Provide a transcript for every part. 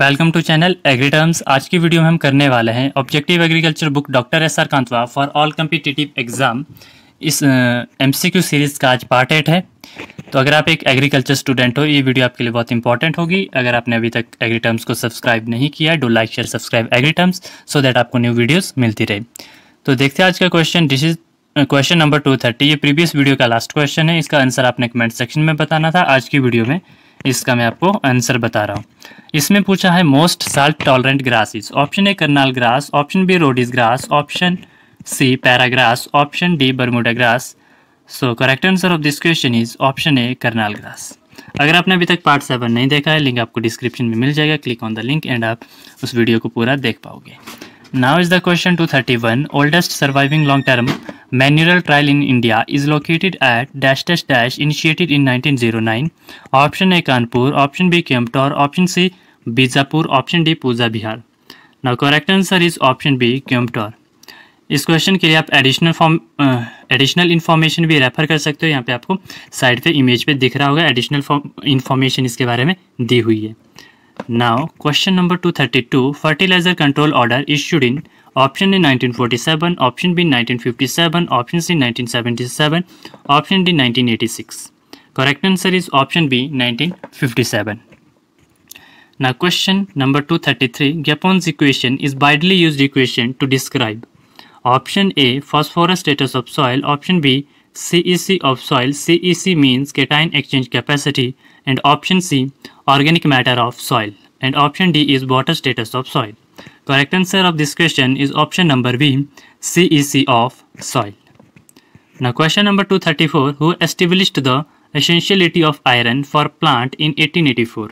Welcome to channel Agri Terms आज की video में हम करने वाले हैं objective agriculture book doctor S R Kantwa for all competitive exam इस एमसीक्यू सीरीज़ का आज पार्ट एट है तो अगर आप एक एग्रीकल्चर स्टूडेंट हो ये वीडियो आपके लिए बहुत इंपॉर्टेंट होगी अगर आपने अभी तक एग्री टर्म्स को सब्सक्राइब नहीं किया do like share subscribe Agri Terms so that आपको न्यू वीडियोज़ मिलती रहे तो देखते हैं आज का question this is question number two thirty ये प्रीवियस वीडियो का लास्ट क्वेश्चन है इसका आंसर आपने कमेंट सेक्शन में बताना था आज की वीडियो में इसका मैं आपको आंसर बता रहा हूँ इसमें पूछा है most salt tolerant grasses option A Karnal grass option B Rhodes grass option C paragrass option D Bermuda grass so correct answer of this question is option A Karnal grass अगर आपने अभी तक पार्ट सेवन नहीं देखा है link आपको description में मिल जाएगा click on the link and आप उस वीडियो को पूरा देख पाओगे Now is the question 231. Oldest surviving long-term manual trial in India is located at dash dash dash initiated in 1909. Option A Kanpur, option B Kemptor, option C Bijapur, option D Puja Bihar. Now correct answer is option B Kemptor. इस question के लिए आप additional form additional information भी refer कर सकते हो यहाँ पे आपको साइड पे इमेज पे दिख रहा होगा एडिशनल इन्फॉर्मेशन इसके बारे में दी हुई है Now, question number 232 Fertilizer control order issued in option A 1947, option B 1957, option C 1977, option D 1986. Correct answer is option B 1957. Now, question number 233 Gapon's equation is widely used equation to describe option A phosphorus status of soil, option B CEC of soil CEC means cation exchange capacity and option C organic matter of soil and option D is water status of soil. Correct answer of this question is option number B CEC of soil. Now question number 234 who established the essentiality of iron for plant in 1884?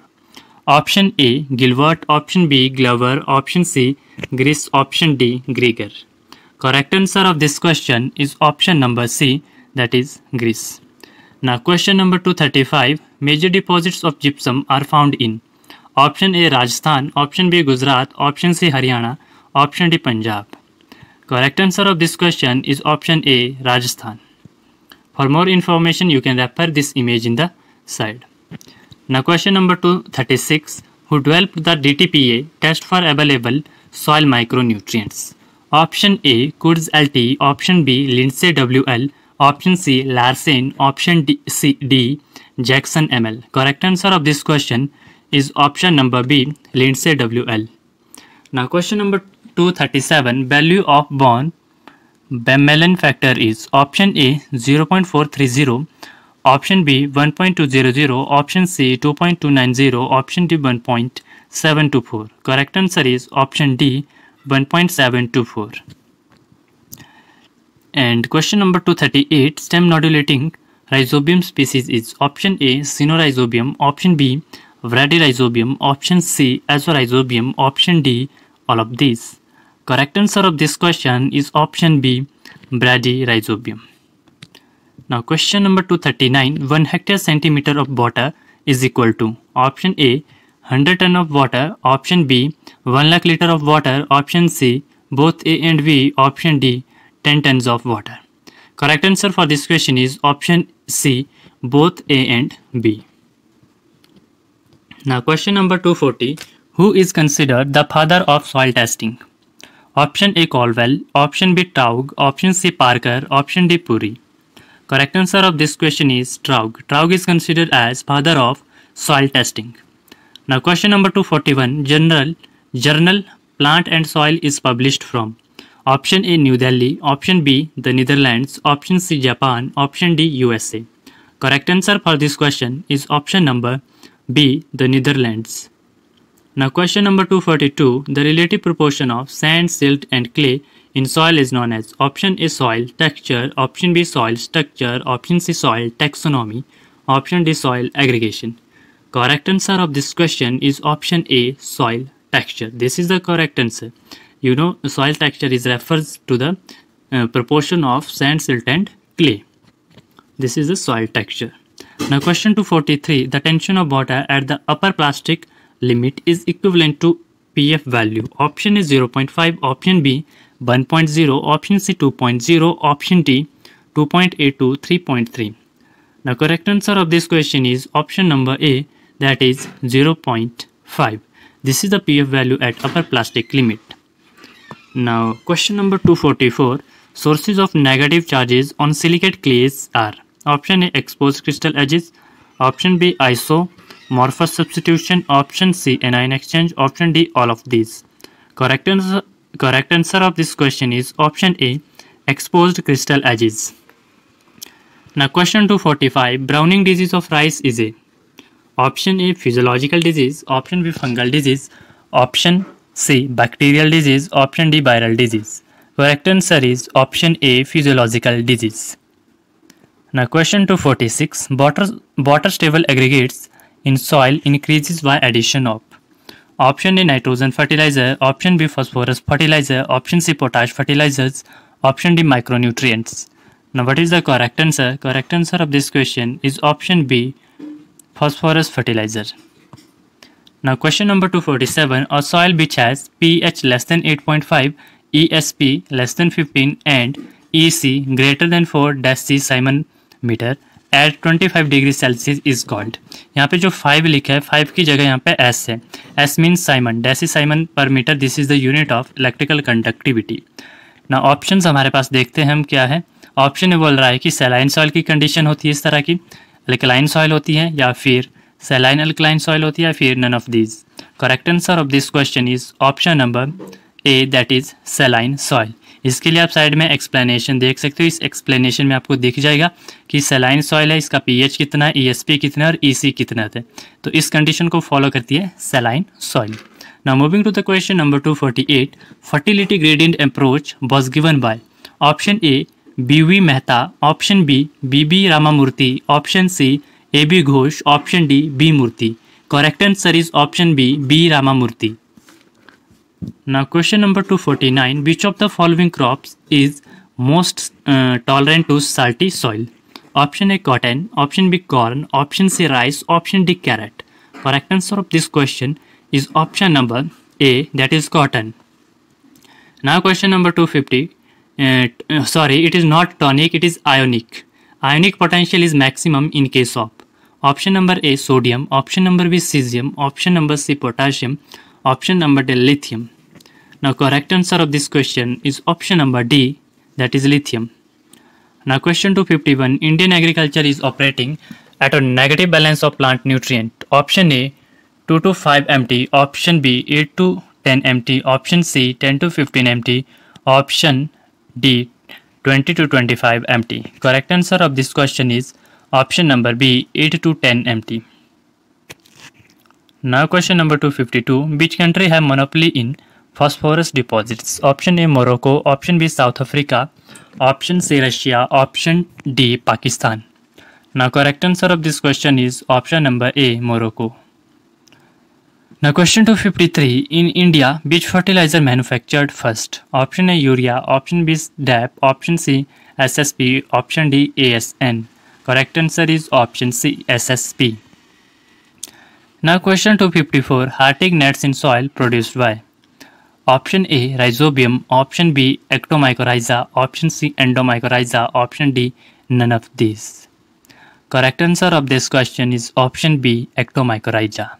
Option A Gilbert, option B Glover, option C Gris, option D Grieger. Correct answer of this question is option number C that is Gris. Now question number 235, major deposits of gypsum are found in option A Rajasthan option B Gujarat option C Haryana option D Punjab correct answer of this question is option A Rajasthan for more information you can refer this image in the side now question number 236 who developed the DTPA test for available soil micronutrients option A Kurz LT option B Lindsay WL Option C, Larsen. Option D, Jackson ML. Correct answer of this question is option number B, Lindsay WL. Now question number 237, value of von Bemmelen factor is option A 0.430, option B 1.200, option C 2.290, option D 1.724. Correct answer is option D 1.724. And question number 238 stem nodulating rhizobium species is option A Sinorhizobium, option B bradyrhizobium, option C azorhizobium, option D all of these. Correct answer of this question is option B bradyrhizobium. Now question number 239 1 hectare centimeter of water is equal to option A 100 ton of water, option B 1 lakh liter of water, option C both A and B, option D 10 tons of water. Correct answer for this question is option C, both A and B. Now question number 240, who is considered the father of soil testing? Option A Caldwell, option B Traug, option C Parker, option D Puri. Correct answer of this question is Traug. Traug is considered as father of soil testing. Now question number 241, general, journal Plant and Soil is published from Option A New Delhi, Option B the Netherlands, Option C Japan, Option D USA. Correct answer for this question is option number B the Netherlands. Now question number 242 the relative proportion of sand, silt and clay in soil is known as option A soil texture, option B soil structure, option C soil taxonomy, option D soil aggregation. Correct answer of this question is option A soil texture. This is the correct answer you know soil texture is refers to the uh, proportion of sand silt and clay this is the soil texture now question 243 the tension of water at the upper plastic limit is equivalent to pf value option is 0.5 option b 1.0 option c 2.0 option d 2.8 to 3.3 Now, correct answer of this question is option number a that is 0.5 this is the pf value at upper plastic limit now question number 244 sources of negative charges on silicate clays are option A exposed crystal edges option B isomorphous substitution option C anion exchange option D all of these correct answer correct answer of this question is option A exposed crystal edges now question 245 browning disease of rice is a option A physiological disease option B fungal disease option C. Bacterial disease. Option D. Viral disease. Correct answer is option A. Physiological disease. Now question 246. Water, water stable aggregates in soil increases by addition of option A. Nitrogen fertilizer, option B. Phosphorus fertilizer, option C. Potash fertilizers, option D. Micronutrients. Now what is the correct answer? Correct answer of this question is option B. Phosphorus fertilizer. Now question number 247, a soil which has pH less than 8.5, ESP less than 15 and EC greater than 4-C Simon meter at 25 degree Celsius is called यहाँ पे जो five लिखा है five की जगह यहाँ पे S है S mean siemens deci siemens per meter this is the unit of electrical conductivity ना ऑप्शंस हमारे पास देखते हैं हम क्या है ऑप्शन बोल रहा है कि सेलाइन सॉइल की कंडीशन होती है इस तरह की लेकिन लाइन सॉइल होती है या फिर सेलाइन अल्कलाइन सॉइल होती है फिर none of these correct answer of this question is option number A that is saline soil इसके लिए आप साइड में एक्सप्लेनेशन देख सकते हो इस एक्सप्लेनेशन में आपको दिख जाएगा कि सेलाइन सॉइल है इसका पी एच कितना है ई e कितना है और ई e सी कितना है तो इस कंडीशन को फॉलो करती है saline soil now moving to the question number two forty eight fertility gradient approach was given by option A B V Mehta option B B B Ramamurthy option C A B Ghosh option D B Murthy correct answer is option B B Ramamurthy now question number 249 which of the following crops is most uh, tolerant to salty soil option a cotton option b corn option c rice option d carrot correct answer of this question is option number a that is cotton now question number 250 uh, sorry it is not tonic it is ionic ionic potential is maximum in case of option number A sodium, option number B cesium, option number C potassium, option number D lithium. Now correct answer of this question is option number D that is lithium. Now question 251 Indian agriculture is operating at a negative balance of plant nutrient. Option A 2 to 5 MT, option B 8 to 10 MT, option C 10 to 15 MT, option D 20 to 25 MT. Correct answer of this question is Option number B, 8 to 10 empty. Now question number 252. Which country have monopoly in phosphorus deposits? Option A, Morocco. Option B, South Africa. Option C, Russia. Option D, Pakistan. Now correct answer of this question is option number A, Morocco. Now question 253. In India, which fertilizer manufactured first? Option A, urea. Option B, DAP. Option C, SSP. Option D, ASN. Correct answer is option C SSP. Now question 254 Hartig nets in soil produced by Option A rhizobium, option B ectomycorrhiza, option C endomycorrhiza, option D none of these. Correct answer of this question is option B ectomycorrhiza.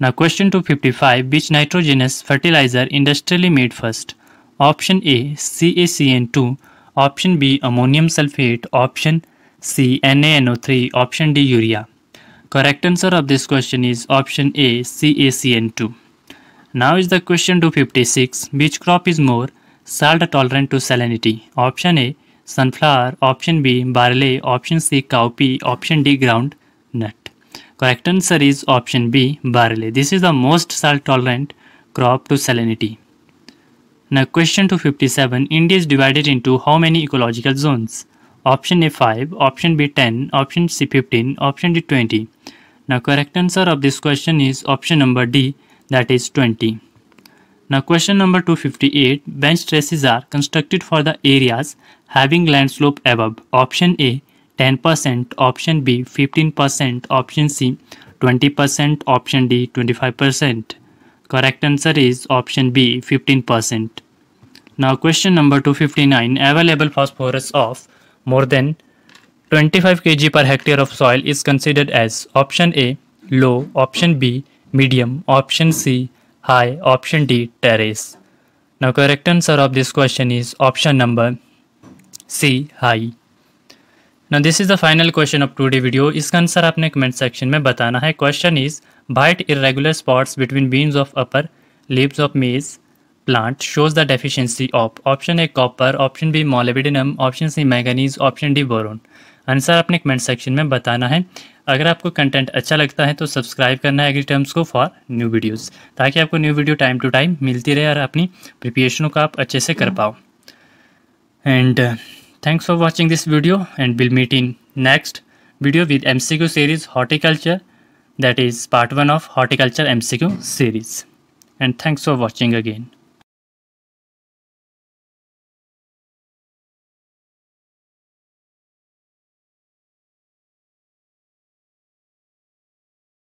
Now question 255 which nitrogenous fertilizer industrially made first? Option A CACN2, option B ammonium sulfate, option C NaNO3, option D urea. Correct answer of this question is option A, CaCN2. Now is the question 256. Which crop is more salt tolerant to salinity? Option A, sunflower, option B, barley, option C, cowpea, option D, groundnut. Correct answer is option B, barley. This is the most salt tolerant crop to salinity. Now question 257, India is divided into how many ecological zones? Option A 5, option B 10, option C 15, option D 20. Now correct answer of this question is option number D that is 20. Now question number 258, bench stresses are constructed for the areas having land slope above. Option A 10%, option B 15%, option C 20%, option D 25%. Correct answer is option B 15%. Now question number 259 available phosphorus of more than 25 kg per hectare of soil is considered as option A low, option B medium, option C high, option D terrace. Now correct answer of this question is option number C high. Now this is the final question of today's video इसका answer आपने comment section में बताना है Question is, Bite irregular spots between beams of upper leaves of maize plant shows the deficiency of option A copper, option B molybdenum, option C manganese option D boron answer आपने comment section में बताना है अगर आपको content अच्छा लगता है तो सब्सक्राइब करना है एग्री टर्म्स को फॉर न्यू वीडियोस ताकि आपको new video time to time मिलती रहे और अपनी प्रिपरेशनों का आप अच्छे से कर पाओ and thanks for watching this video and will meet in next video with M series horticulture That is part 1 of Horticulture MCQ series. And thanks for watching again.